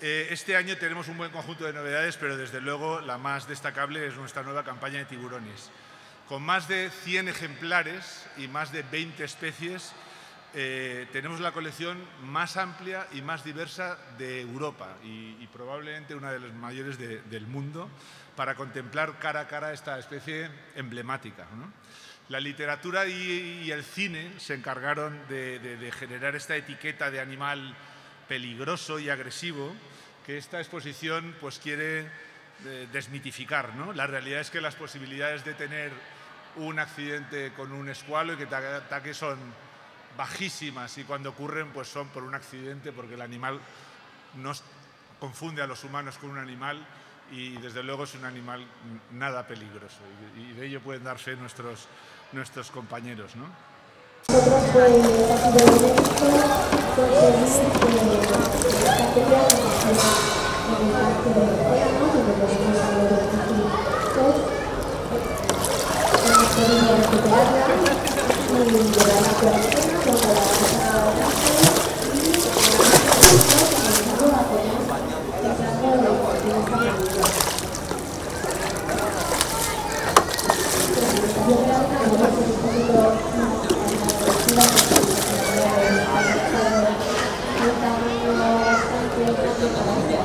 Eh, este año tenemos un buen conjunto de novedades, pero desde luego la más destacable es nuestra nueva campaña de tiburones. Con más de 100 ejemplares y más de 20 especies, eh, tenemos la colección más amplia y más diversa de Europa y, probablemente una de las mayores del mundo para contemplar cara a cara esta especie emblemática. La literatura y, el cine se encargaron de, generar esta etiqueta de animal peligroso y agresivo que esta exposición pues, quiere eh, desmitificar. ¿no? La realidad es que las posibilidades de tener un accidente con un escualo y que te ataque son bajísimas y cuando ocurren pues son por un accidente porque el animal nos confunde a los humanos con un animal y desde luego es un animal nada peligroso y de ello pueden dar fe nuestros, nuestros compañeros. ¿no?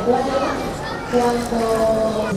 Gracias. Cuando...